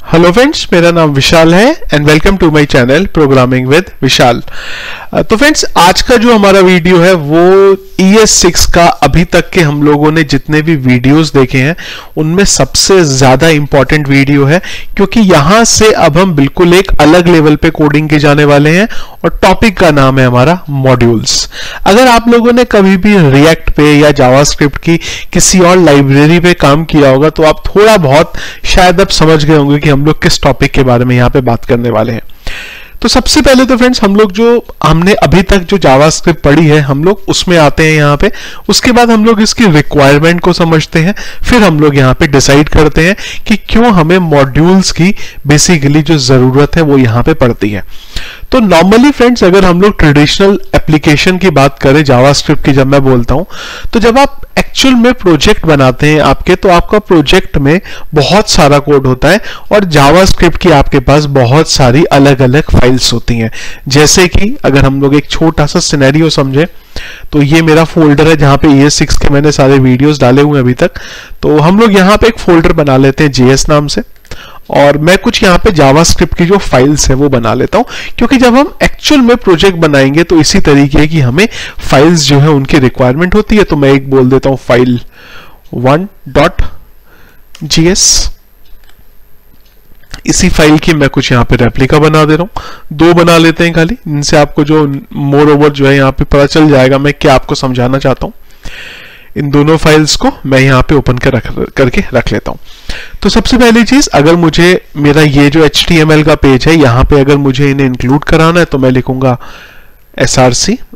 Hello friends मेरा नाम विशाल है and welcome to my channel programming with Vishal. तो फ्रेंड्स आज का जो हमारा वीडियो है, वो ई एस सिक्स का अभी तक के हम लोगों ने जितने भी वीडियोस देखे हैं, उनमें सबसे ज़्यादा इंपॉर्टेंट वीडियो है, क्योंकि यहाँ से अब हम बिल्कुल एक अलग लेवल पे कोडिंग के जाने वाले हैं और टॉपिक का नाम है हमारा मॉड्यूल्स अगर आप लोगों ने कभी भी रिएक्ट पे या जावास्क्रिप्ट की किसी और लाइब्रेरी पे काम किया होगा तो आप थोड़ा बहुत शायद अब समझ गए होंगे कि हम लोग किस टॉपिक के बारे में यहाँ पे बात करने वाले हैं। तो सबसे पहले तो फ्रेंड्स हम लोग जो हमने अभी तक जो जावास्क्रिप्ट पढ़ी है, हम लोग उसमें आते हैं यहाँ पे। उसके बाद हम लोग इसकी रिक्वायरमेंट को समझते हैं, फिर हम लोग यहाँ पे डिसाइड करते हैं कि क्यों हमें मॉड्यूल्स की बेसिकली जो ज़रूरत है वो यहाँ पे पड़ती है। तो नॉर्मली फ्रेंड्स अगर हम लोग ट्रेडिशनल एप्लीकेशन की बात करें जावास्क्रिप्ट की जब मैं बोलता हूँ तो जब आप एक्चुअल में प्रोजेक्ट बनाते हैं आपके तो आपका प्रोजेक्ट में बहुत सारा कोड होता है और जावास्क्रिप्ट की आपके पास बहुत सारी अलग अलग फाइल्स होती हैं। जैसे कि अगर हम लोग एक छोटा सा सिनेरियो समझे तो ये मेरा फोल्डर है जहाँ पे एस सिक्स के मैंने सारे वीडियोस डाले हुए अभी तक। तो हम लोग यहाँ पे एक फोल्डर बना लेते हैं जेएस नाम से। और मैं कुछ यहाँ पे जावास्क्रिप्ट की जो फाइल्स है वो बना लेता हूँ, क्योंकि जब हम एक्चुअल में प्रोजेक्ट बनाएँगे तो इसी तरीके की हमें फाइल्स जो है उनकी रिक्वायरमेंट होती है। तो मैं एक बोल देता हूँ फ़ाइल वन डॉट जीएस इसी फ़ाइल की मैं कुछ यहाँ पे रेप्लिका बना दे रहा हूँ। दो बना लेते हैं खाली। इनसे आपको जो मोर ओवर जो है यहाँ पे पता चल जाएगा। मैं क्या आपको समझाना चाहता हूँ। इन दोनों फाइल्स को मैं यहाँ पे ओपन कर रख, करके रख लेता हूँ। तो सबसे पहली चीज़, अगर मुझे मेरा ये जो एच का पेज है, यहाँ पे अगर मुझे इन्हें इंक्लूड कराना है तो मैं लिखूँगा एस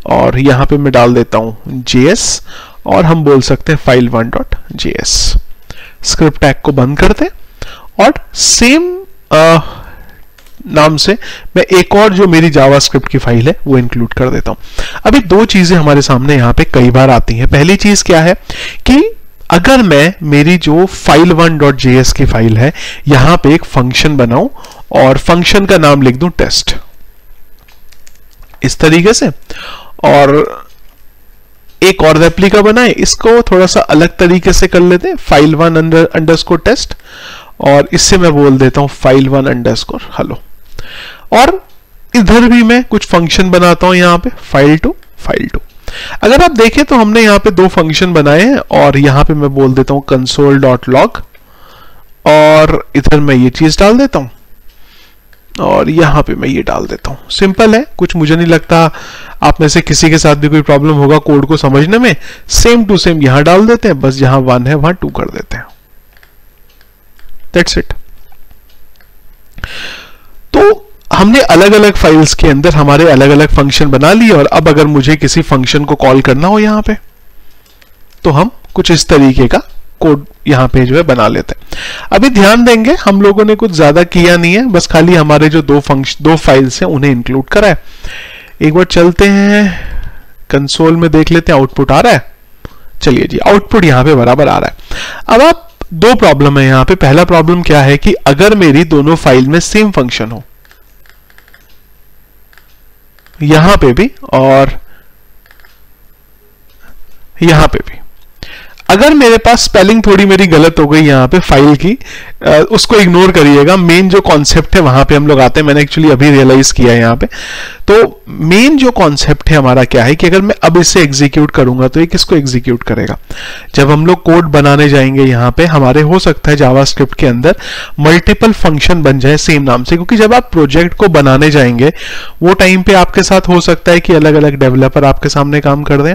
और यहाँ पे मैं डाल देता हूँ जेएस और हम बोल सकते हैं file one dot JS script tag को बंद कर करते और सेम नाम से, मैं एक और जो मेरी जावास्क्रिप्ट की फ़ाइल है, वो इंक्लूड कर देता हूँ। अभी दो चीज़ें हमारे सामने यहाँ पे कई बार आती हैं। पहली चीज़ क्या है कि अगर मैं मेरी जो फ़ाइल वन डॉट जेएस की फ़ाइल है, यहाँ पे एक फ़ंक्शन बनाऊँ और फ़ंक्शन का नाम लिख दूँ टेस्ट इस तरीके से। और एक और रेप्लिका बनाए, इसको थोड़ा सा अलग तरीके से कर लेते हैं file one under underscore test और इससे मैं बोल देता हूँ फ़ाइल वन अंडरस्कोर हेलो और इधर भी मैं कुछ फ़ंक्शन बनाता हूँ यहाँ पे फ़ाइल टू फ़ाइल टू अगर आप देखें तो हमने यहाँ पे दो फ़ंक्शन बनाए हैं और यहाँ पे मैं बोल देता हूँ कंसोल डॉट लॉग और इधर मैं ये चीज़ डाल देता हूँ और यहाँ पे मैं ये डाल देता हूँ। सिंपल है, कुछ मुझे नहीं लगता आप में से किसी के साथ भी कोई प्रॉब्लम होगा कोड को समझने में। सेम टू सेम यहाँ डाल देते हैं, बस जहाँ वन है वहाँ टू कर देते हैं। दैट्स इट तो हमने अलग अलग फाइल्स के अंदर हमारे अलग अलग फ़ंक्शन बना लिए और अब अगर मुझे किसी फ़ंक्शन को कॉल करना हो यहाँ पे तो हम कुछ इस तरीके का कोड यहाँ पे जो है बना लेते हैं। अभी ध्यान देंगे, हम लोगों ने कुछ ज़्यादा किया नहीं है, बस खाली हमारे जो दो फ़ंक्शन दो फाइल्स हैं, उन्हें इंक्लूड करा है। एक बार चलते हैं कंसोल में देख लेते हैं आउटपुट आ रहा है। चलिए जी आउटपुट यहाँ पे बराबर आ रहा है। अब आप, दो प्रॉब्लम है यहाँ पे। पहला प्रॉब्लम क्या है कि अगर मेरी दोनों फ़ाइल में सेम फ़ंक्शन हो यहाँ पे भी और यहाँ पे भी। अगर मेरे पास स्पेलिंग थोड़ी मेरी गलत हो गई यहाँ पे फ़ाइल की उसको इग्नोर करिएगा। मेन जो कॉन्सेप्ट है, वहाँ पे हम लोग आते हैं। मैंने एक्चुअली अभी रियलाइज़ किया है यहाँ पे। तो मेन जो कॉन्सेप्ट है हमारा क्या है कि अगर मैं अब इसे एग्जीक्यूट करूँगा तो ये किसको एग्जीक्यूट करेगा? जब हम लोग कोड बनाने जाएँगे यहाँ पे, हमारे हो सकता है जावा के अंदर मल्टीपल फ़ंक्शन बन जाए सेम नाम से। क्योंकि जब आप प्रोजेक्ट को बनाने जाएँगे, वो टाइम पे आपके साथ हो सकता है कि अलग अलग डेवलपर आपके सामने काम कर दें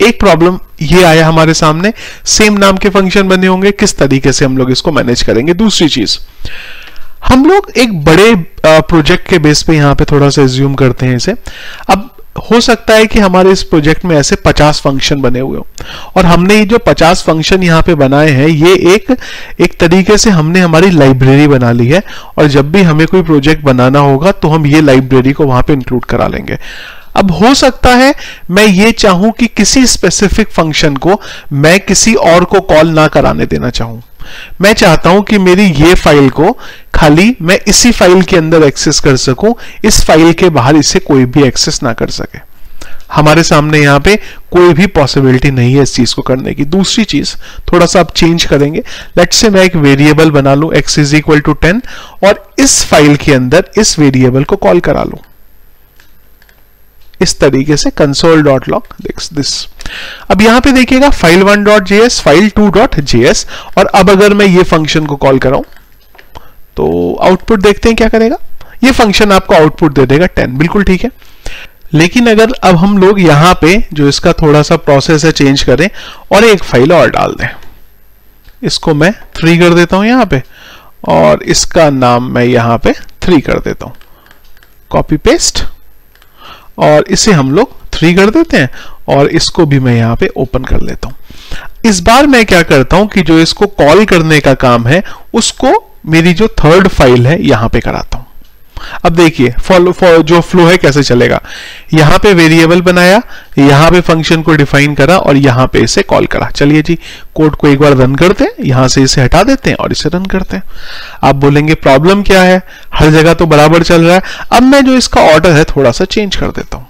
एक प्रॉब्लम ये आया हमारे सामने। सेम नाम के फ़ंक्शन बने होंगे। किस तरीके से हम लोग इसको मैनेज करेंगे? दूसरी चीज़। हम लोग एक बड़े प्रोजेक्ट के बेस पे यहाँ पे थोड़ा सा एज्यूम करते हैं इसे। अब हो सकता है कि हमारे इस प्रोजेक्ट में ऐसे 50 फ़ंक्शन बने हुए हो। और हमने ये जो 50 फ़ंक्शन यहाँ पे बनाए हैं, ये एक एक तरीके से हमने हमारी लाइब्रेरी बना ली है। और जब भी हमें कोई प्रोजेक्ट बनाना होगा तो हम ये लाइब्रेरी को वहाँ पे इंक्लूड करा लेंगे। अब हो सकता है मैं ये चाहूँ कि किसी स्पेसिफिक फ़ंक्शन को मैं किसी और को कॉल ना कराने देना चाहूँ। मैं चाहता हूँ कि मेरी ये फ़ाइल को खाली मैं इसी फ़ाइल के अंदर एक्सेस कर सकूँ, इस फ़ाइल के बाहर इसे कोई भी एक्सेस ना कर सके। हमारे सामने यहाँ पे कोई भी पॉसिबिलिटी नहीं है इस चीज़ को करने की। दूसरी चीज़, थोड़ा सा आप चेंज करेंगे। लेट से मैं एक वेरिएबल बना लू x is equal to ten और इस फ़ाइल के अंदर इस वेरिएबल को कॉल करा लू। इस तरीके से कंसोल डॉट लॉग दिस अब यहाँ पे देखिएगा file one dot JS file two dot JS और अब अगर मैं ये फ़ंक्शन को कॉल कराऊं तो आउटपुट देखते हैं क्या करेगा? ये फ़ंक्शन आपको आउटपुट दे देगा टेन बिल्कुल ठीक है। लेकिन अगर अब हम लोग यहाँ पे जो इसका थोड़ा सा प्रोसेस है चेंज करें और एक फ़ाइल और डाल दें। इसको मैं थ्री कर देता हूँ यहाँ पे और इसका नाम मैं यहाँ पे थ्री कर देता हूँ। कॉपी पेस्ट और इसे हम लोग थ्री कर देते हैं और इसको भी मैं यहाँ पे ओपन कर लेता हूँ। इस बार मैं क्या करता हूँ कि जो इसको कॉल करने का काम है, उसको मेरी जो थर्ड फ़ाइल है, यहाँ पे कराता हूँ। अब देखिए फॉलो जो फ्लो है कैसे चलेगा? यहाँ पे वेरिएबल बनाया, यहाँ पे फ़ंक्शन को डिफाइन करा और यहाँ पे इसे कॉल करा। चलिए जी कोड को एक बार रन करते हैं, यहाँ से इसे हटा देते हैं और इसे रन करते हैं। आप बोलेंगे प्रॉब्लम क्या है? हर जगह तो बराबर चल रहा है। अब मैं जो इसका ऑर्डर है, थोड़ा सा चेंज कर देता हूँ।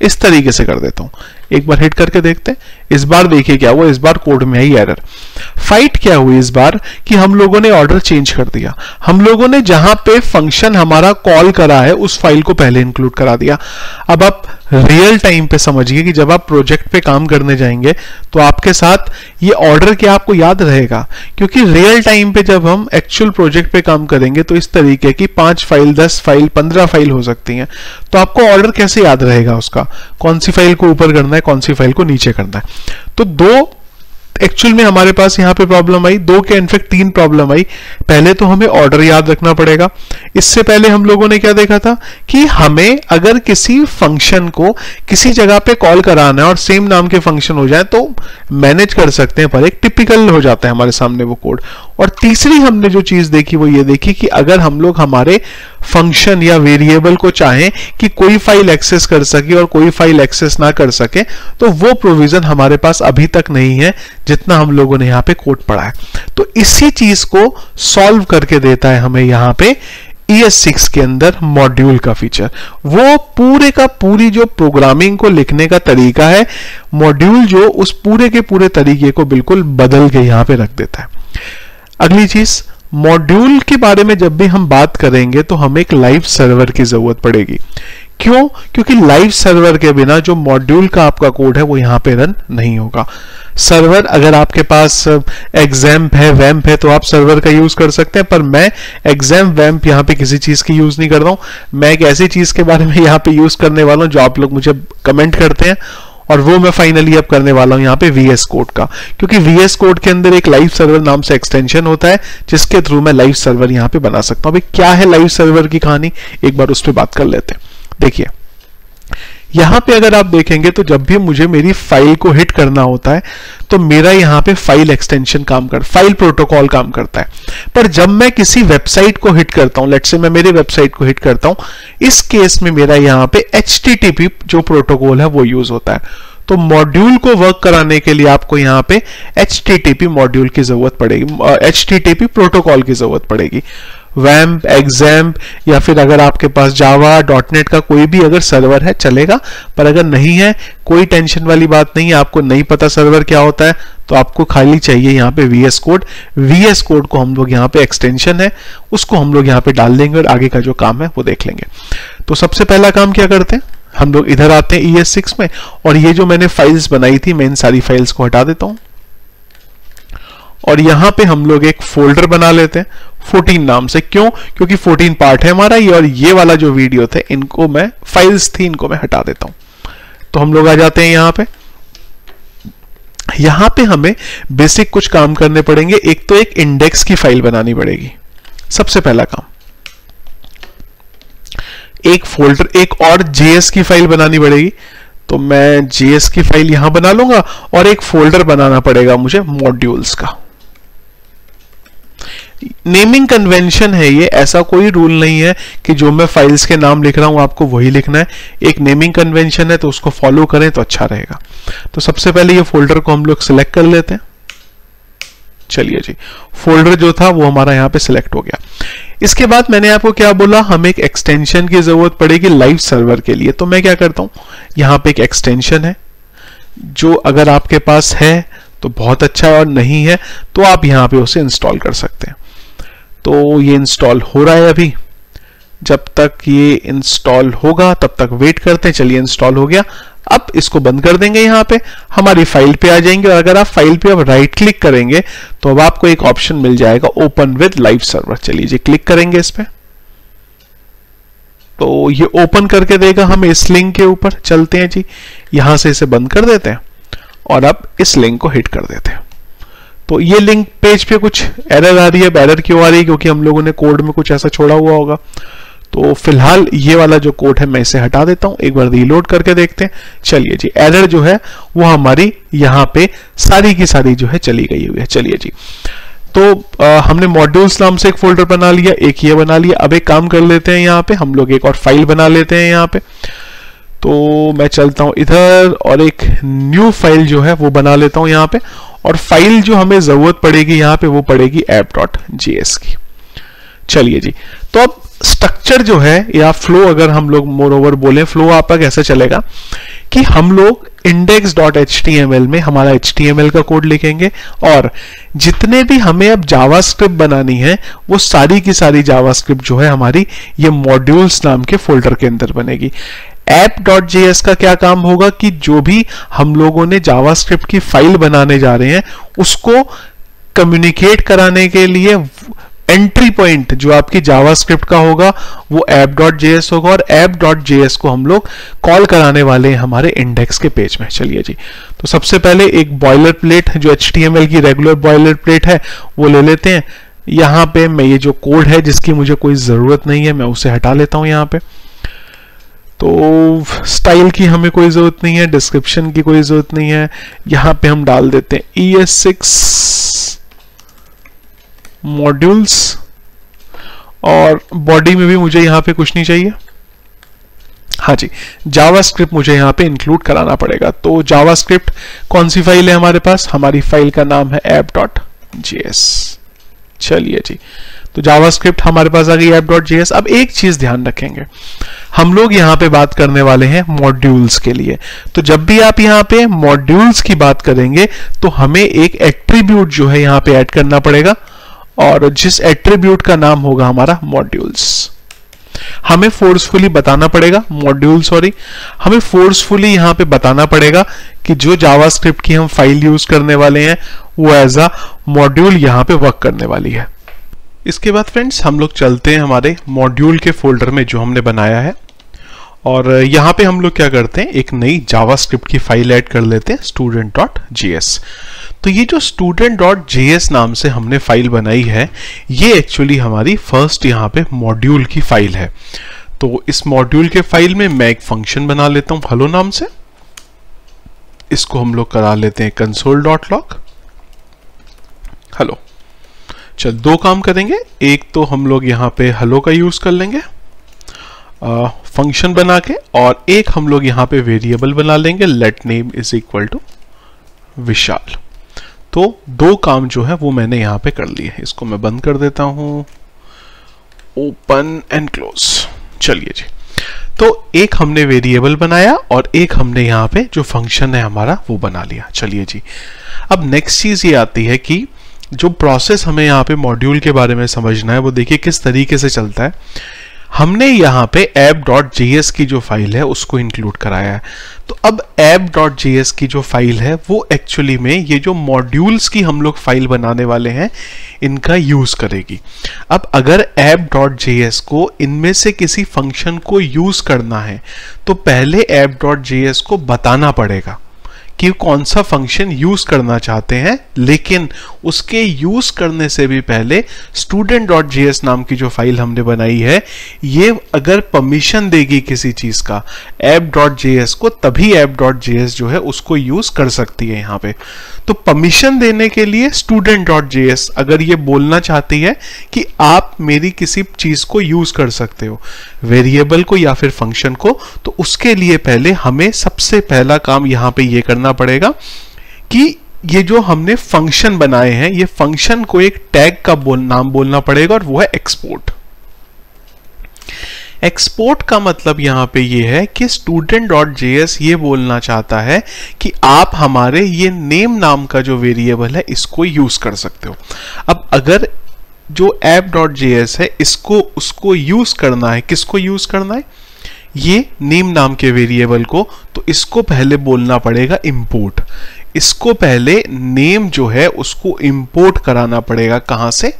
इस तरीके से कर देता हूँ। एक बार हिट करके देखते हैं। इस बार देखिए क्या हुआ, इस बार कोड में आई एरर फाइट क्या हुई इस बार? कि हम लोगों ने ऑर्डर चेंज कर दिया। हम लोगों ने जहाँ पे फ़ंक्शन हमारा कॉल करा है, उस फ़ाइल को पहले इंक्लूड करा दिया। अब आप रियल टाइम पे समझिए कि जब आप प्रोजेक्ट पे काम करने जाएँगे तो आपके साथ ये ऑर्डर क्या आपको याद रहेगा? क्योंकि रियल टाइम पे जब हम एक्चुअल प्रोजेक्ट पे काम करेंगे तो इस तरीके की पाँच फ़ाइल दस फ़ाइल पंद्रह फ़ाइल हो सकती हैं। तो आपको ऑर्डर कैसे याद रहेगा उसका? कौन सी फ़ाइल को ऊपर करना है कौन सी फ़ाइल को नीचे करना है। तो दो एक्चुअल में हमारे पास यहाँ पे प्रॉब्लम आई, दो के इनफेक्ट तीन प्रॉब्लम आई। पहले तो हमें ऑर्डर याद रखना पड़ेगा। इससे पहले हम लोगों ने क्या देखा था कि हमें अगर किसी फ़ंक्शन को किसी जगह पे कॉल कराना है और सेम नाम के फ़ंक्शन हो जाए तो मैनेज कर सकते हैं, पर एक टिपिकल हो जाता है हमारे सामने वो कोड और तीसरी हमने जो चीज़ देखी वो ये देखी कि अगर हम लोग हमारे फ़ंक्शन या वेरिएबल को चाहें कि कोई फ़ाइल एक्सेस कर सके और कोई फ़ाइल एक्सेस ना कर सके तो वो प्रोविज़न हमारे पास अभी तक नहीं है, जितना हम लोगों ने यहाँ पे कोड पढ़ा है। तो इसी चीज़ को सॉल्व करके देता है हमें यहाँ पे ES6 के अंदर मॉड्यूल का फीचर वो पूरे का पूरी जो प्रोग्रामिंग को लिखने का तरीका है मॉड्यूल जो उस पूरे के पूरे तरीके को बिल्कुल बदल के यहाँ पे रख देता है। अगली चीज़ मॉड्यूल के बारे में जब भी हम बात करेंगे तो हमें एक लाइव सर्वर की ज़रूरत पड़ेगी। क्यों? क्योंकि लाइव सर्वर के बिना जो मॉड्यूल का आपका कोड है वो यहाँ पे रन नहीं होगा। सर्वर अगर आपके पास एग्जाम्प है वैम्प है तो आप सर्वर का यूज़ कर सकते हैं, पर मैं एग्ज़ाम वैम्प यहाँ पे किसी चीज़ की यूज़ नहीं कर रहा हूँ। मैं एक ऐसी चीज़ के बारे में यहाँ पे यूज़ करने वाला हूँ जो आप लोग मुझे कमेंट करते हैं। और वो मैं फाइनली अब करने वाला हूँ यहाँ पे वीएस कोड का। क्योंकि वीएस कोड के अंदर एक लाइव सर्वर नाम से एक्सटेंशन होता है, जिसके थ्रू मैं लाइव सर्वर यहाँ पे बना सकता हूँ। क्या है लाइव सर्वर की कहानी? एक बार उस पर बात कर लेते हैं। देखिए यहाँ पे अगर आप देखेंगे तो जब भी मुझे मेरी फ़ाइल को हिट करना होता है तो मेरा यहाँ पे फ़ाइल एक्सटेंशन काम कर फ़ाइल प्रोटोकॉल काम करता है। पर जब मैं किसी वेबसाइट को हिट करता हूँ लेट से मैं मेरे वेबसाइट को हिट करता हूँ, इस केस में मेरा यहाँ पे एचटीटीपी जो प्रोटोकॉल है, वो यूज़ होता है। तो मॉड्यूल को वर्क कराने के लिए आपको यहाँ पे एच मॉड्यूल की ज़रूरत पड़ेगी एच प्रोटोकॉल की ज़रूरत पड़ेगी। वैम्प एग्जाम्प या फिर अगर आपके पास जावा डॉट नेट का कोई भी अगर सर्वर है, चलेगा। पर अगर नहीं है, कोई टेंशन वाली बात नहीं है, आपको नहीं पता सर्वर क्या होता है तो आपको खाली चाहिए यहाँ पे वीएस कोड वीएस कोड को हम लोग यहाँ पे एक्सटेंशन है, उसको हम लोग यहाँ पे डाल देंगे और आगे का जो काम है, वो देख लेंगे। तो सबसे पहला काम क्या करते हैं? हम लोग इधर आते हैं ई एस सिक्स में, और ये जो मैंने फाइल्स बनाई थी, मैं इन सारी फाइल्स को हटा देता हूँ। और यहाँ पे हम लोग एक फोल्डर बना लेते हैं 14 नाम से। क्यों? क्योंकि 14 पार्ट है हमारा, ये और ये वाला जो वीडियो थे, इनको मैं, फाइल्स थी, इनको मैं हटा देता हूँ। तो हम लोग आ जाते हैं यहाँ पे। यहाँ पे हमें बेसिक कुछ काम करने पड़ेंगे। एक तो एक इंडेक्स की फ़ाइल बनानी पड़ेगी। सबसे पहला काम। एक फोल्डर एक और जेएस की फ़ाइल बनानी पड़ेगी। तो मैं जेएस की फ़ाइल यहाँ बना लूँगा और एक फोल्डर बनाना पड़ेगा मुझे मॉड्यूल्स का। नेमिंग कन्वेंशन है ये, ऐसा कोई रूल नहीं है कि जो मैं फाइल्स के नाम लिख रहा हूँ, आपको वही लिखना है। एक नेमिंग कन्वेंशन है तो उसको फॉलो करें तो अच्छा रहेगा। तो सबसे पहले ये फोल्डर को हम लोग सिलेक्ट कर लेते हैं। चलिए जी फोल्डर जो था, वो हमारा यहाँ पे सिलेक्ट हो गया। इसके बाद मैंने आपको क्या बोला, हमें एक एक्सटेंशन की ज़रूरत पड़ेगी लाइव सर्वर के लिए। तो मैं क्या करता हूँ, यहाँ पे एक एक्सटेंशन है, जो अगर आपके पास है तो बहुत अच्छा है, और नहीं है तो आप यहाँ पे उसे इंस्टॉल कर सकते हैं। तो ये इंस्टॉल हो रहा है अभी। जब तक ये इंस्टॉल होगा, तब तक वेट करते हैं। चलिए इंस्टॉल हो गया। अब इसको बंद कर देंगे यहाँ पे। हमारी फ़ाइल पे आ जाएँगे और अगर आप फ़ाइल पे अब राइट क्लिक करेंगे तो अब आपको एक ऑप्शन मिल जाएगा ओपन विद लाइव सर्वर चलिए जी क्लिक करेंगे इस पर तो ये ओपन करके देगा हम इस लिंक के ऊपर। चलते हैं जी। यहाँ से इसे बंद कर देते हैं। और अब इस लिंक को हिट कर देते हैं। तो ये लिंक पेज पे कुछ एरर आ रही है एरर क्यों आ रही है? क्योंकि हम लोगों ने कोड में कुछ ऐसा छोड़ा हुआ होगा। तो फ़िलहाल ये वाला जो कोड है मैं इसे हटा देता हूँ एक बार रीलोड करके देखते हैं। चलिए जी एरर जो है वो हमारी यहाँ पे सारी की सारी जो है चली गई हुई है। चलिए जी। तो आ, हमने मॉड्यूल्स नाम से एक फोल्डर बना लिया एक ये बना लिया। अब एक काम कर लेते हैं यहाँ पे हम लोग एक और फ़ाइल बना लेते हैं यहाँ पे। तो मैं चलता हूँ इधर और एक न्यू फ़ाइल जो है वो बना लेता हूँ यहाँ पे। और फ़ाइल जो हमें ज़रूरत पड़ेगी यहाँ पे वो पड़ेगी एप डॉट जेएस की। चलिए जी तो अब स्ट्रक्चर जो है या फ्लो अगर हम लोग मोर ओवर बोले फ्लो आपका कैसे चलेगा? कि हम लोग इंडेक्स डॉट एच में हमारा एच का कोड लिखेंगे और जितने भी हमें अब जावास्क्रिप्ट बनानी है, वो सारी की सारी जावास्क्रिप्ट जो है हमारी, ये मॉड्यूल्स नाम के फोल्डर के अंदर बनेगी। ऐप डॉट जे का क्या काम होगा कि जो भी हम लोगों ने जावास्क्रिप्ट की फ़ाइल बनाने जा रहे हैं, उसको कम्युनिकेट कराने के लिए एंट्री पॉइंट जो आपकी जावास्क्रिप्ट का होगा, वो ऐप डॉट जे होगा और ऐप डॉट जे को हम लोग कॉल कराने वाले हैं हमारे इंडेक्स के पेज में। चलिए जी। तो सबसे पहले एक बॉयलर प्लेट जो एच की रेगुलर बॉयलर प्लेट है, वो ले लेते हैं। यहाँ पे मैं ये जो कोड है, जिसकी मुझे कोई ज़रूरत नहीं है, मैं उसे हटा लेता हूँ यहाँ पे। तो स्टाइल की हमें कोई ज़रूरत नहीं है डिस्क्रिप्शन की कोई ज़रूरत नहीं है। यहाँ पे हम डाल देते हैं ई एस सिक्स मॉड्यूल्स और बॉडी में भी मुझे यहाँ पे कुछ नहीं चाहिए। हाँ जी जावास्क्रिप्ट मुझे यहाँ पे इंक्लूड कराना पड़ेगा। तो जावास्क्रिप्ट कौन सी फ़ाइल है हमारे पास? हमारी फ़ाइल का नाम है ऐप डॉट जी चलिए जी तो जावास्क्रिप्ट हमारे पास आ गई ऐप डॉट जी अब एक चीज़ ध्यान रखेंगे। हम लोग यहाँ पे बात करने वाले हैं मॉड्यूल्स के लिए। तो जब भी आप यहाँ पे मॉड्यूल्स की बात करेंगे तो हमें एक एट्रीब्यूट जो है यहाँ पे ऐड करना पड़ेगा और जिस एट्रीब्यूट का नाम होगा हमारा मॉड्यूल्स हमें फोर्सफुली बताना पड़ेगा मॉड्यूल सॉरी हमें फोर्सफुली यहाँ पे बताना पड़ेगा कि जो जावास्क्रिप्ट की हम फ़ाइल यूज़ करने वाले हैं, वो एज अ मॉड्यूल यहाँ पे वर्क करने वाली है। इसके बाद फ्रेंड्स हम लोग चलते हैं हमारे मॉड्यूल के फोल्डर में जो हमने बनाया है। और यहाँ पे हम लोग क्या करते हैं, एक नई जावास्क्रिप्ट की फ़ाइल ऐड कर लेते हैं स्टूडेंट डॉट जीएस तो ये जो स्टूडेंट डॉट जेएस नाम से हमने फ़ाइल बनाई है, ये एक्चुअली हमारी फ़र्स्ट यहाँ पे मॉड्यूल की फ़ाइल है। तो इस मॉड्यूल के फ़ाइल में मैं एक फ़ंक्शन बना लेता हूँ हलो नाम से। इसको हम लोग करा लेते हैं कंसोल डॉट लॉक हलो चल, दो काम करेंगे। एक तो हम लोग यहाँ पे हलो का यूज़ कर लेंगे फ़ंक्शन बना के, और एक हम लोग यहाँ पे वेरिएबल बना लेंगे let name is equal to Vishal तो दो काम जो है वो मैंने यहाँ पे कर लिए इसको मैं बंद कर देता हूँ। ओपन एंड क्लोज चलिए जी। तो एक हमने वेरिएबल बनाया, और एक हमने यहाँ पे जो फ़ंक्शन है हमारा वो बना लिया। चलिए जी। अब नेक्स्ट चीज़ ये आती है कि जो प्रोसेस हमें यहाँ पे मॉड्यूल के बारे में समझना है, वो देखिए किस तरीके से चलता है। हमने यहाँ पे app.js डॉट जी की जो फ़ाइल है, उसको इंक्लूड कराया है। तो अब app.js डॉट जी की जो फ़ाइल है, वो एक्चुअली में ये जो मॉड्यूल्स की हम लोग फ़ाइल बनाने वाले हैं, इनका यूज़ करेगी। अब अगर app.js को इनमें से किसी फ़ंक्शन को यूज़ करना है तो पहले app.js को बताना पड़ेगा। कि कौन सा फ़ंक्शन यूज़ करना चाहते हैं, लेकिन उसके यूज़ करने से भी पहले स्टूडेंट डॉट जी एस नाम की जो फ़ाइल हमने बनाई है, ये अगर परमिशन देगी किसी चीज़ का ऐप डॉट जे को, तभी ऐप डॉट जे जो है उसको यूज़ कर सकती है यहाँ पे। तो परमिशन देने के लिए स्टूडेंट डॉट जे अगर ये बोलना चाहती है कि आप मेरी किसी चीज़ को यूज़ कर सकते हो वेरिएबल को या फिर फ़ंक्शन को तो उसके लिए पहले हमें सबसे पहला काम यहाँ पे ये करना पड़ेगा कि ये जो हमने फ़ंक्शन बनाए हैं, ये फ़ंक्शन को एक टैग का बोल, नाम बोलना पड़ेगा और वो है एक्सपोर्ट एक्सपोर्ट का मतलब यहाँ पे ये है कि स्टूडेंट डॉट जेएस ये बोलना चाहता है कि आप हमारे ये नेम नाम का जो वेरिएबल है, इसको यूज़ कर सकते हो. अब अगर जो ऐप डॉट जेएस है, इसको, उसको यूज़ करना है, किसको यूज़ करना है? ये नेम नाम के वेरिएबल को तो इसको पहले बोलना पड़ेगा इंपोर्ट इसको पहले नेम जो है, उसको इंपोर्ट कराना पड़ेगा कहाँ से?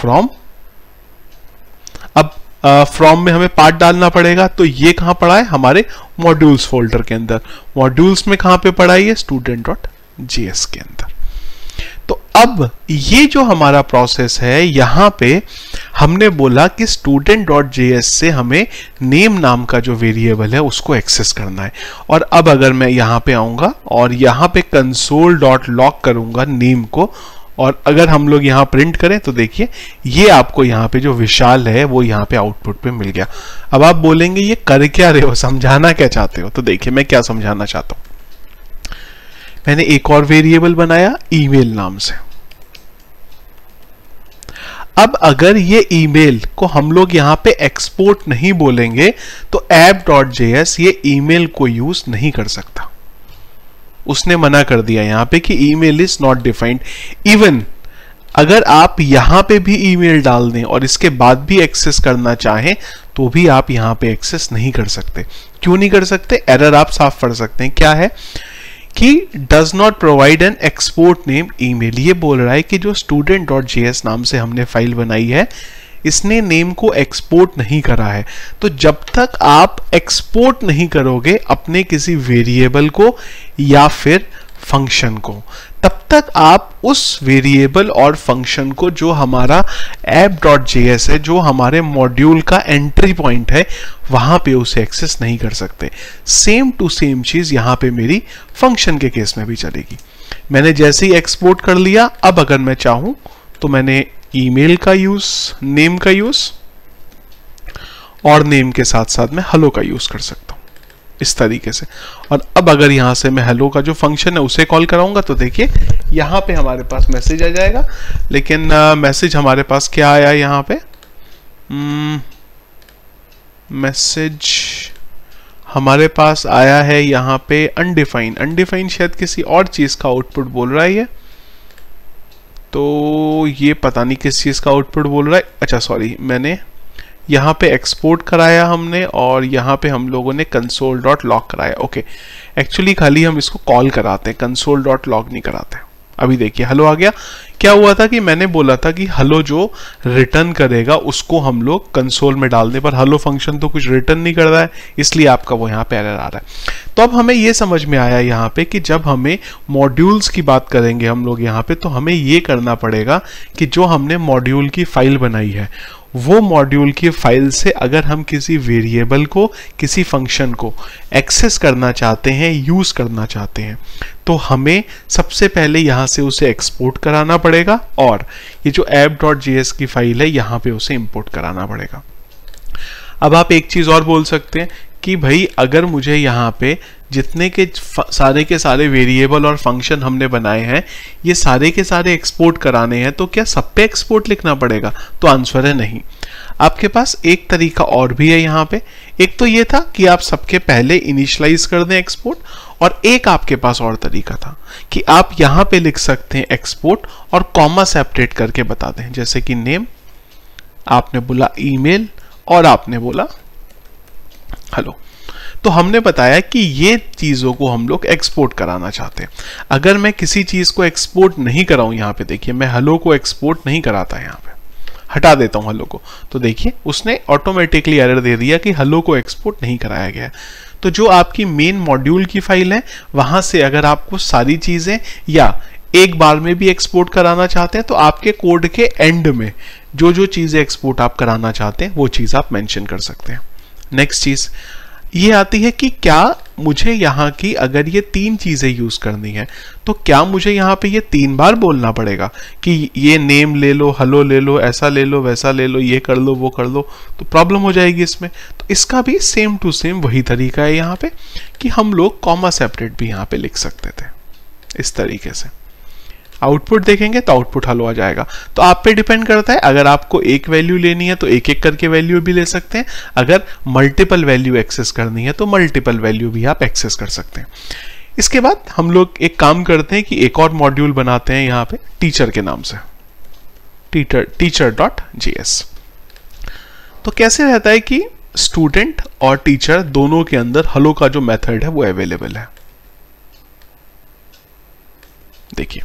फ्रॉम अब फ्रॉम में हमें पार्ट डालना पड़ेगा तो ये कहाँ पड़ा है? हमारे मॉड्यूल्स फोल्डर के अंदर. मॉड्यूल्स में कहाँ पे पड़ा है स्टूडेंट डॉट जेएस के अंदर. तो अब ये जो हमारा प्रोसेस है, यहाँ पे हमने बोला कि स्टूडेंट डॉट जेएस से हमें नेम नाम का जो वेरिएबल है, उसको एक्सेस करना है। और अब अगर मैं यहाँ पे आऊँगा और यहाँ पे कंसोल डॉट लॉक करूँगा नेम को, और अगर हम लोग यहाँ प्रिंट करें तो देखिए, ये आपको यहाँ पे जो विशाल है, वो यहाँ पे आउटपुट पे मिल गया। अब आप बोलेंगे, ये कर क्या रहे हो? समझाना क्या चाहते हो? तो देखिए, मैं क्या समझाना चाहता हूँ। मैंने एक और वेरिएबल बनाया ईमेल नाम से। अब अगर ये ईमेल को हम लोग यहाँ पे एक्सपोर्ट नहीं बोलेंगे तो ऐप डॉट जेएस ये ईमेल को यूज़ नहीं कर सकता। उसने मना कर दिया यहाँ पे कि email is not defined even अगर आप यहाँ पे भी ईमेल डाल दें और इसके बाद भी एक्सेस करना चाहें तो भी आप यहाँ पे एक्सेस नहीं कर सकते। क्यों नहीं कर सकते? एरर आप साफ़ पढ़ सकते हैं। क्या है? कि does not provide an export name email ये बोल रहा है कि जो स्टूडेंट डॉट जेएस नाम से हमने फ़ाइल बनाई है, इसने नेम को एक्सपोर्ट नहीं करा है। तो जब तक आप एक्सपोर्ट नहीं करोगे अपने किसी वेरिएबल को, या फिर फ़ंक्शन को। तब तक आप उस वेरिएबल और फ़ंक्शन को जो हमारा ऐप डॉट जे है, जो हमारे मॉड्यूल का एंट्री पॉइंट है, वहाँ पे उसे एक्सेस नहीं कर सकते। सेम टू सेम चीज़ यहाँ पे मेरी फ़ंक्शन के केस में भी चलेगी। मैंने जैसे ही एक्सपोर्ट कर लिया, अब अगर मैं चाहूँ तो मैंने ईमेल का यूज़ नेम का यूज़ और नेम के साथ साथ मैं हेलो का यूज़ कर सकता इस तरीके से। और अब अगर यहाँ से मैं हेलो का जो फ़ंक्शन है उसे कॉल कराऊँगा तो देखिए यहाँ पे हमारे पास मैसेज आ जाएगा। लेकिन मैसेज uh, हमारे पास क्या आया यहाँ पे? मैसेज हम्म, हमारे पास आया है यहाँ पे अनडिफाइन अनडिफाइन शायद किसी और चीज़ का आउटपुट बोल रहा है ये। तो ये पता नहीं किस चीज़ का आउटपुट बोल रहा है। अच्छा सॉरी मैंने यहाँ पे एक्सपोर्ट कराया हमने और यहाँ पे हम लोगों ने कंसोल डॉट लॉग कराया। ओके एक्चुअली खाली हम इसको कॉल कराते हैं कंसोल डॉट लॉग नहीं कराते। अभी देखिए हेलो आ गया। क्या हुआ था कि मैंने बोला था कि हेलो जो रिटर्न करेगा उसको हम लोग कंसोल में डाल दें, पर हेलो फ़ंक्शन तो कुछ रिटर्न नहीं कर रहा है, इसलिए आपका वो यहाँ पे एरर आ रहा है। तो अब हमें ये समझ में आया यहाँ पे कि जब हमें मॉड्यूल्स की बात करेंगे हम लोग यहाँ पे तो हमें ये करना पड़ेगा कि जो हमने मॉड्यूल की फ़ाइल बनाई है वो मॉड्यूल की फ़ाइल से अगर हम किसी वेरिएबल को, किसी फ़ंक्शन को एक्सेस करना चाहते हैं यूज़ करना चाहते हैं तो हमें सबसे पहले यहाँ से उसे एक्सपोर्ट कराना पड़ेगा और ये जो एप डॉट जी की फ़ाइल है, यहाँ पे उसे इंपोर्ट कराना पड़ेगा। अब आप एक चीज़ और बोल सकते हैं कि भाई, अगर मुझे यहाँ पे जितने के सारे के सारे वेरिएबल और फ़ंक्शन हमने बनाए हैं, ये सारे के सारे एक्सपोर्ट कराने हैं तो क्या सब पे एक्सपोर्ट लिखना पड़ेगा? तो आंसर है नहीं। आपके पास एक तरीका और भी है यहाँ पे। एक तो ये था कि आप सबके पहले इनिशलाइज कर दें एक्सपोर्ट और एक आपके पास और तरीका था कि आप यहाँ पे लिख सकते हैं एक्सपोर्ट और कॉमा सेपरेट करके बता दें। जैसे कि नेम आपने बोला ईमेल और आपने बोला हेलो तो हमने बताया कि ये चीज़ों को हम लोग एक्सपोर्ट कराना चाहते हैं। अगर मैं किसी चीज़ को एक्सपोर्ट नहीं कराऊं यहाँ पे, देखिए, मैं हेलो को एक्सपोर्ट नहीं कराता यहाँ पे। हटा देता हूँ हेलो को। तो देखिए, उसने ऑटोमेटिकली एरर दे दिया कि हेलो को एक्सपोर्ट नहीं कराया गया तो जो आपकी मेन मॉड्यूल की फ़ाइल है, वहाँ से अगर आपको सारी चीज़ें या एक बार में भी एक्सपोर्ट कराना चाहते हैं तो आपके कोड के एंड में जो जो चीज़ें एक्सपोर्ट आप कराना चाहते हैं, वो चीज़ आप मैंशन कर सकते हैं। नेक्स्ट चीज़, ये आती है कि क्या मुझे यहाँ की अगर ये तीन चीज़ें यूज़ करनी है तो क्या मुझे यहाँ पे ये तीन बार बोलना पड़ेगा कि ये नेम ले लो हलो ले लो, ऐसा ले लो, वैसा ले लो, ये कर लो, वो कर लो तो प्रॉब्लम हो जाएगी इसमें। तो इसका भी सेम टू सेम वही तरीका है यहाँ पे कि हम लोग कॉमा सेपरेट भी यहाँ पे लिख सकते थे, इस तरीके से। आउटपुट देखेंगे तो आउटपुट हलो आ जाएगा। तो आप पे डिपेंड करता है, अगर आपको एक वैल्यू लेनी है तो एक एक करके वैल्यू भी ले सकते हैं। अगर मल्टीपल वैल्यू एक्सेस करनी है तो मल्टीपल वैल्यू भी आप एक्सेस कर सकते हैं। इसके बाद हम लोग एक काम करते हैं कि एक और मॉड्यूल बनाते हैं यहाँ पे, टीचर के नाम से। Teacher teacher dot JS. तो कैसे रहता है कि स्टूडेंट और टीचर दोनों के अंदर हलो का जो मेथड है वो अवेलेबल है। देखिए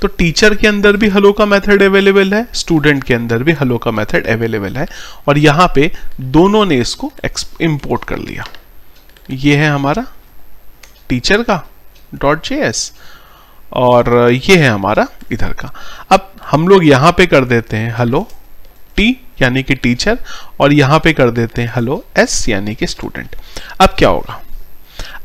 तो टीचर के अंदर भी हलो का मेथड अवेलेबल है स्टूडेंट के अंदर भी हलो का मेथड अवेलेबल है और यहाँ पे दोनों ने इसको इंपोर्ट कर लिया। ये है हमारा टीचर का डॉट जे और ये है हमारा इधर का। अब हम लोग यहाँ पे कर देते हैं हलो टी यानी कि टीचर और यहाँ पे कर देते हैं हलो एस यानी कि स्टूडेंट अब क्या होगा?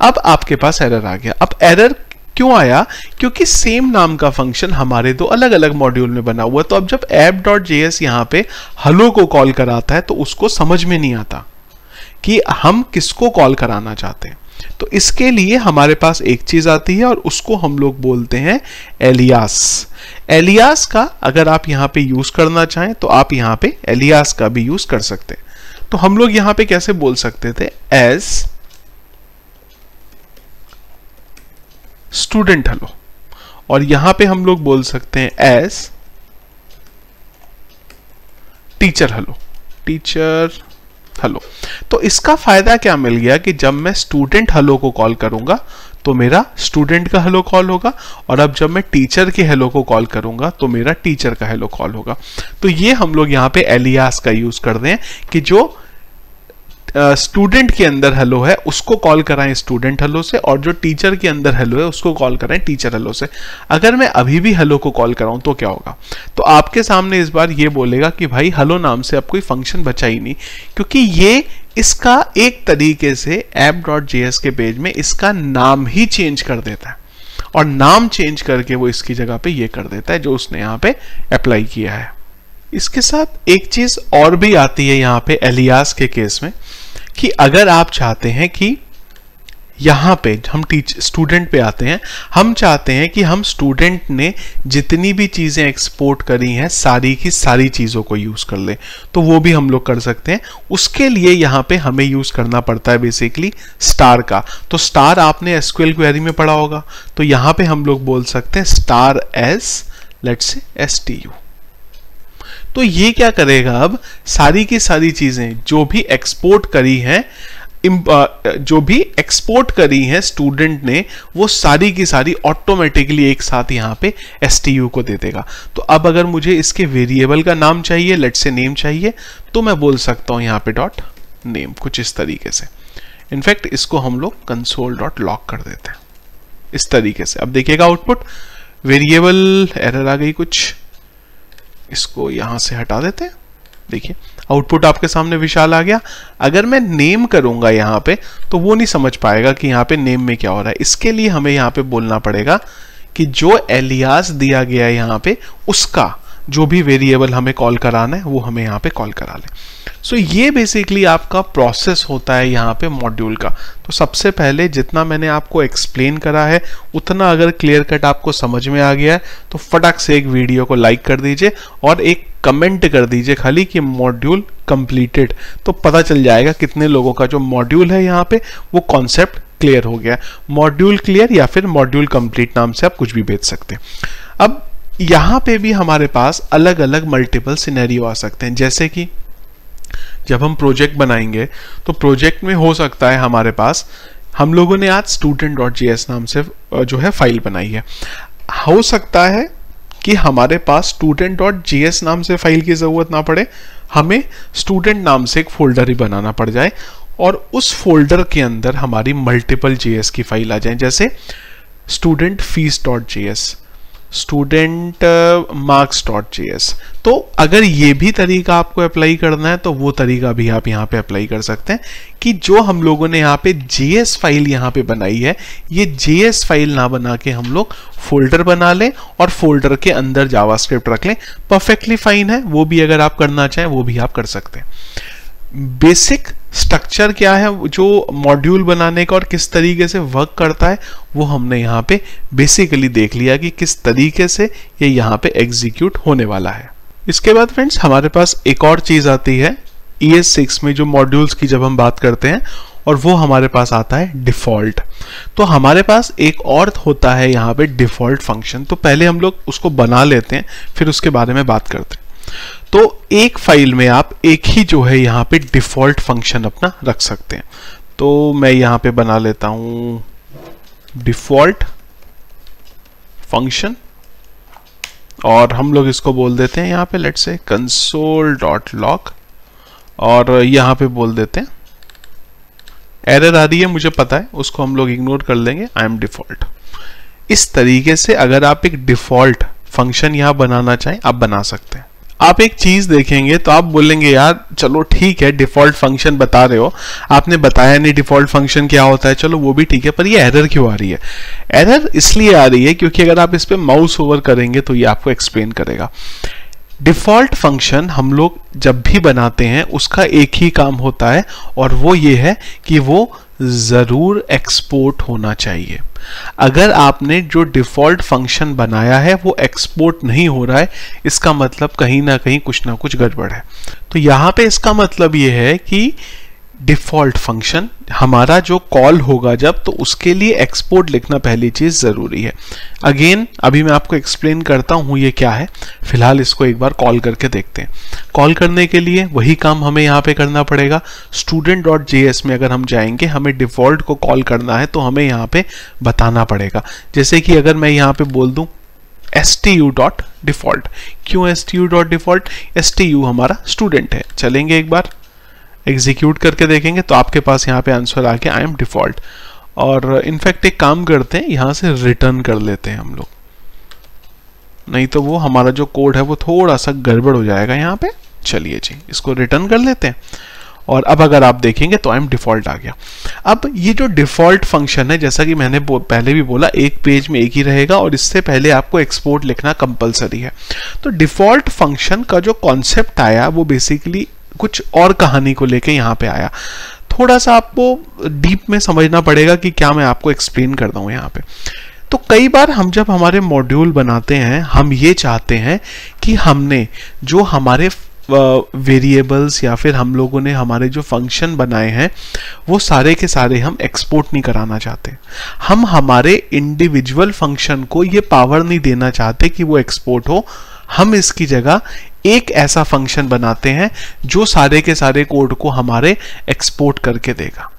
अब आपके पास एरर आ गया। अब एरर क्यों आया? क्योंकि सेम नाम का फ़ंक्शन हमारे दो अलग अलग मॉड्यूल में बना हुआ तो अब जब ऐप डॉट जे एस यहाँ पे हलो को कॉल कराता है तो उसको समझ में नहीं आता कि हम किसको कॉल कराना चाहते हैं। तो इसके लिए हमारे पास एक चीज़ आती है और उसको हम लोग बोलते हैं एलियास। एलियास का अगर आप यहाँ पे यूज़ करना चाहें तो आप यहाँ पे एलियास का भी यूज़ कर सकते हैं। तो हम लोग यहाँ पे कैसे बोल सकते थे? एज स्टूडेंट हलो और यहाँ पे हम लोग बोल सकते हैं as teacher hello teacher hello तो इसका फ़ायदा क्या मिल गया कि जब मैं स्टूडेंट हलो को कॉल करूँगा तो मेरा स्टूडेंट का हेलो कॉल होगा और अब जब मैं टीचर के हेलो को कॉल करूँगा तो मेरा टीचर का हेलो कॉल होगा। तो ये हम लोग यहाँ पे एलियास का यूज़ कर दें कि जो स्टूडेंट के अंदर हेलो है, उसको कॉल कराएँ स्टूडेंट हेलो से और जो टीचर के अंदर हेलो है, उसको कॉल कराएँ टीचर हेलो से। अगर मैं अभी भी हेलो को कॉल कराऊं तो क्या होगा? तो आपके सामने इस बार ये बोलेगा कि भाई हेलो नाम से अब कोई फ़ंक्शन बचा ही नहीं, क्योंकि ये इसका एक तरीके से ऐप डॉट के पेज में इसका नाम ही चेंज कर देता है। और नाम चेंज करके वो इसकी जगह पे ये कर देता है जो उसने यहाँ पे अप्लाई किया है। इसके साथ एक चीज़ और भी आती है यहाँ पे एलियास के केस में। कि अगर आप चाहते हैं कि यहाँ पे हम टीच स्टूडेंट पे आते हैं, हम चाहते हैं कि हम स्टूडेंट ने जितनी भी चीज़ें एक्सपोर्ट करी हैं, सारी की सारी चीज़ों को यूज़ कर ले। तो वो भी हम लोग कर सकते हैं। उसके लिए यहाँ पे हमें यूज़ करना पड़ता है बेसिकली स्टार का। तो स्टार आपने एसक्यूएल क्वेरी में पढ़ा होगा। तो यहाँ पे हम लोग बोल सकते हैं star as let's S T U तो ये क्या करेगा अब? सारी की सारी चीज़ें जो भी एक्सपोर्ट करी हैं जो भी एक्सपोर्ट करी है स्टूडेंट ने, वो सारी की सारी ऑटोमेटिकली एक साथ यहाँ पे एस को दे देगा। तो अब अगर मुझे इसके वेरिएबल का नाम चाहिए लेट से नेम चाहिए तो मैं बोल सकता हूँ यहाँ पे डॉट नेम कुछ इस तरीके से। इनफैक्ट इसको हम लोग कंसोल डॉट लॉक कर देते हैं। इस तरीके से। अब देखिएगा आउटपुट वेरिएबल एरर आ गई कुछ। इसको यहाँ से हटा देते हैं। देखिए आउटपुट आपके सामने विशाल आ गया। अगर मैं नेम करूँगा यहाँ पे तो वो नहीं समझ पाएगा कि यहाँ पे नेम में क्या हो रहा है। इसके लिए हमें यहाँ पे बोलना पड़ेगा कि जो एलियास दिया गया है यहाँ पे, उसका जो भी वेरिएबल हमें कॉल कराना है, वो हमें यहाँ पे कॉल करा ले। सो so, ये बेसिकली आपका प्रोसेस होता है यहाँ पे मॉड्यूल का। तो सबसे पहले जितना मैंने आपको एक्सप्लेन करा है उतना अगर क्लियर कट आपको समझ में आ गया है तो फटाक से एक वीडियो को लाइक कर दीजिए और एक कमेंट कर दीजिए खाली कि मॉड्यूल कंप्लीटेड तो पता चल जाएगा कितने लोगों का जो मॉड्यूल है यहाँ पे वो कॉन्सेप्ट क्लियर हो गया। मॉड्यूल क्लियर या फिर मॉड्यूल कंप्लीट नाम से आप कुछ भी भेज सकते हैं। अब यहाँ पे भी हमारे पास अलग अलग मल्टीपल सिनेरियो आ सकते हैं। जैसे कि जब हम प्रोजेक्ट बनाएँगे तो प्रोजेक्ट में हो सकता है हमारे पास, हम लोगों ने आज स्टूडेंट डॉट जी एस नाम से जो है फ़ाइल बनाई है। हो सकता है कि हमारे पास स्टूडेंट डॉट जी एस नाम से फ़ाइल की ज़रूरत ना पड़े, हमें स्टूडेंट नाम से एक फोल्डर ही बनाना पड़ जाए और उस फोल्डर के अंदर हमारी मल्टीपल जीएस की फ़ाइल आ जाए, जैसे student fees dot J student marks dot J तो अगर ये भी तरीका आपको अप्लाई करना है तो वो तरीका भी आप यहाँ पे अप्लाई कर सकते हैं कि जो हम लोगों ने यहाँ पे जेएस फ़ाइल यहाँ पे बनाई है, ये जेएस फ़ाइल ना बना के हम लोग फोल्डर बना लें और फोल्डर के अंदर जावास्क्रिप्ट रख लें। परफेक्टली फाइन है, वो भी अगर आप करना चाहें, वो भी आप कर सकते हैं। बेसिक स्ट्रक्चर क्या है, जो मॉड्यूल बनाने का और किस तरीके से वर्क करता है, वो हमने यहाँ पे बेसिकली देख लिया कि किस तरीके से ये यह यहाँ पे एग्जीक्यूट होने वाला है। इसके बाद फ्रेंड्स हमारे पास एक और चीज़ आती है ई एस सिक्स में जो मॉड्यूल्स की जब हम बात करते हैं, और वो हमारे पास आता है डिफ़ॉल्ट तो हमारे पास एक और होता है यहाँ पे डिफ़ॉल्ट फ़ंक्शन तो पहले हम लोग उसको बना लेते हैं, फिर उसके बारे में बात करते हैं। तो एक फ़ाइल में आप एक ही जो है यहाँ पे डिफ़ॉल्ट फ़ंक्शन अपना रख सकते हैं। तो मैं यहाँ पे बना लेता हूँ डिफ़ॉल्ट फ़ंक्शन और हम लोग इसको बोल देते हैं यहाँ पे लेट से कंसोल डॉट लॉक और यहाँ पे बोल देते हैं एरर आ रही है, मुझे पता है, उसको हम लोग इग्नोर कर लेंगे आई एम डिफ़ॉल्ट इस तरीके से अगर आप एक डिफ़ॉल्ट फ़ंक्शन यहाँ बनाना चाहें, आप बना सकते हैं। आप एक चीज़ देखेंगे तो आप बोलेंगे, यार, चलो ठीक है डिफ़ॉल्ट फ़ंक्शन बता रहे हो। आपने बताया नहीं डिफ़ॉल्ट फ़ंक्शन क्या होता है। चलो, वो भी ठीक है, पर ये एरर क्यों आ रही है? एरर इसलिए आ रही है क्योंकि अगर आप इस पर माउस ओवर करेंगे तो ये आपको एक्सप्लेन करेगा। डिफ़ॉल्ट फ़ंक्शन हम लोग जब भी बनाते हैं, उसका एक ही काम होता है और वो ये है कि वो ज़रूर एक्सपोर्ट होना चाहिए। अगर आपने जो डिफ़ॉल्ट फ़ंक्शन बनाया है, वो एक्सपोर्ट नहीं हो रहा है, इसका मतलब कहीं ना कहीं कुछ ना कुछ गड़बड़ है। तो यहाँ पे इसका मतलब ये है कि डिफ़ॉल्ट फ़ंक्शन हमारा जो कॉल होगा जब तो उसके लिए एक्सपोर्ट लिखना पहली चीज़ ज़रूरी है। अगेन अभी मैं आपको एक्सप्लेन करता हूँ ये क्या है। फ़िलहाल इसको एक बार कॉल करके देखते हैं। कॉल करने के लिए वही काम हमें यहाँ पे करना पड़ेगा। स्टूडेंट डॉट जे एस में अगर हम जाएँगे, हमें डिफ़ॉल्ट को कॉल करना है तो हमें यहाँ पे बताना पड़ेगा। जैसे कि अगर मैं यहाँ पे बोल दूँ S T U dot default क्यों S T U dot default S T U हमारा स्टूडेंट है। चलेंगे एक बार। एग्जीक्यूट करके देखेंगे तो आपके पास यहाँ पे आंसर आ गया आई एम डिफ़ॉल्ट और इनफैक्ट एक काम करते हैं, यहाँ से रिटर्न कर लेते हैं हम लोग. नहीं तो वो हमारा जो कोड है, वो थोड़ा सा गड़बड़ हो जाएगा यहाँ पे. चलिए जी, इसको रिटर्न कर लेते हैं. और अब अगर आप देखेंगे तो आई एम डिफ़ॉल्ट आ गया. अब ये जो डिफ़ॉल्ट फ़ंक्शन है, जैसा कि मैंने पहले भी बोला, एक पेज में एक ही रहेगा, और इससे पहले आपको एक्सपोर्ट लिखना कंपलसरी है. तो डिफ़ॉल्ट फ़ंक्शन का जो कॉन्सेप्ट आया, वो बेसिकली कुछ और कहानी को लेके यहाँ पे आया। थोड़ा सा आपको डीप में समझना पड़ेगा कि क्या मैं आपको एक्सप्लेन करता हूँ यहाँ पे। तो कई बार हम जब हमारे मॉड्यूल बनाते हैं, हम ये चाहते हैं कि हमने जो हमारे वेरिएबल्स या फिर हम लोगों ने हमारे जो फ़ंक्शन बनाए हैं, वो सारे के सारे हम एक्सपोर्ट नहीं कराना चाहते। हम हमारे इंडिविजुअल फ़ंक्शन को ये पावर नहीं देना चाहते कि वो एक्सपोर्ट हो। हम इसकी जगह एक ऐसा फ़ंक्शन बनाते हैं जो सारे के सारे कोड को हमारे एक्सपोर्ट करके देगा।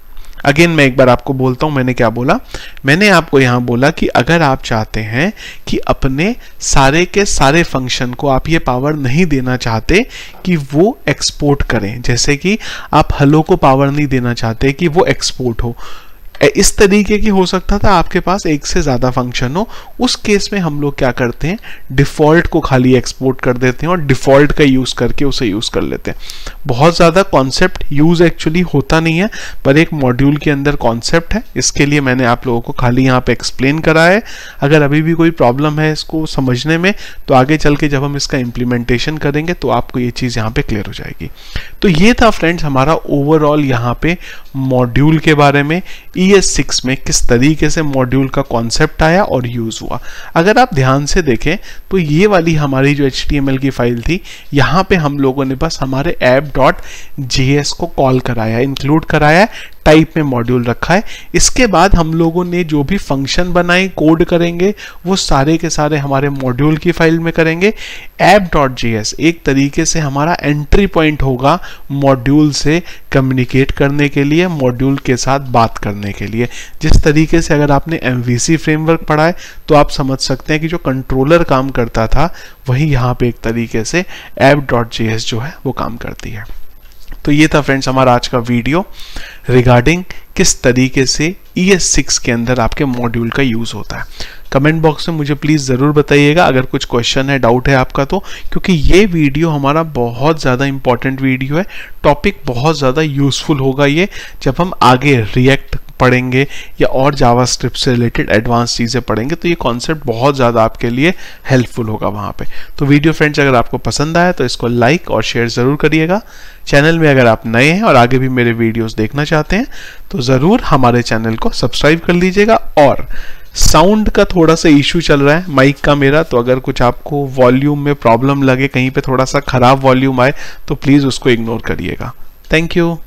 अगेन मैं एक बार आपको बोलता हूँ, मैंने क्या बोला? मैंने आपको यहाँ बोला कि अगर आप चाहते हैं कि अपने सारे के सारे फ़ंक्शन को आप ये पावर नहीं देना चाहते कि वो एक्सपोर्ट करें, जैसे कि आप हलो को पावर नहीं देना चाहते कि वो एक्सपोर्ट हो। इस तरीके की हो सकता था आपके पास एक से ज़्यादा फ़ंक्शन हो। उस केस में हम लोग क्या करते हैं? डिफ़ॉल्ट को खाली एक्सपोर्ट कर देते हैं और डिफ़ॉल्ट का यूज़ करके उसे यूज़ कर लेते हैं। बहुत ज़्यादा कॉन्सेप्ट यूज़ एक्चुअली होता नहीं है, पर एक मॉड्यूल के अंदर कॉन्सेप्ट है। इसके लिए मैंने आप लोगों को खाली यहाँ पे एक्सप्लेन करा है। अगर अभी भी कोई प्रॉब्लम है इसको समझने में तो आगे चल के जब हम इसका इम्प्लीमेंटेशन करेंगे तो आपको ये चीज़ यहाँ पे क्लियर हो जाएगी। तो ये था फ्रेंड्स हमारा ओवरऑल यहाँ पे मॉड्यूल के बारे में ई एस सिक्स में किस तरीके से मॉड्यूल का कॉन्सेप्ट आया और यूज़ हुआ। अगर आप ध्यान से देखें तो ये वाली हमारी जो एच की फ़ाइल थी, यहाँ पे हम लोगों ने बस हमारे ऐप डॉट जी को कॉल कराया इंक्लूड कराया। टाइप में मॉड्यूल रखा है। इसके बाद हम लोगों ने जो भी फ़ंक्शन बनाए कोड करेंगे, वो सारे के सारे हमारे मॉड्यूल की फ़ाइल में करेंगे। ऐप डॉट जी एक तरीके से हमारा एंट्री पॉइंट होगा मॉड्यूल से कम्युनिकेट करने के लिए मॉड्यूल के साथ बात करने के लिए। जिस तरीके से अगर आपने एमवीसी फ्रेमवर्क पढ़ा है तो आप समझ सकते हैं कि जो कंट्रोलर काम करता था, वही यहाँ पे एक तरीके से ऐप डॉट जो है, वो काम करती है। तो ये था फ्रेंड्स हमारा आज का वीडियो रिगार्डिंग किस तरीके से ई एस सिक्स के अंदर आपके मॉड्यूल का यूज़ होता है। कमेंट बॉक्स में मुझे प्लीज़ ज़रूर बताइएगा, अगर कुछ क्वेश्चन है डाउट है आपका तो क्योंकि ये वीडियो हमारा बहुत ज़्यादा इंपॉर्टेंट वीडियो है। टॉपिक बहुत ज़्यादा यूज़फुल होगा ये, जब हम आगे रिएक्ट पढ़ेंगे या और जावास्क्रिप्ट से रिलेटेड एडवांस चीज़ें पढ़ेंगे तो ये कॉन्सेप्ट बहुत ज़्यादा आपके लिए हेल्पफुल होगा वहाँ पे। तो वीडियो फ्रेंड्स, अगर आपको पसंद आया तो इसको लाइक और शेयर ज़रूर करिएगा। चैनल में अगर आप नए हैं और आगे भी मेरे वीडियोस देखना चाहते हैं तो ज़रूर हमारे चैनल को सब्सक्राइब कर लीजिएगा। और साउंड का थोड़ा सा इशू चल रहा है, माइक का मेरा तो अगर कुछ आपको वॉल्यूम में प्रॉब्लम लगे, कहीं पे थोड़ा सा ख़राब वॉल्यूम आए तो प्लीज़ उसको इग्नोर करिएगा। Thank you.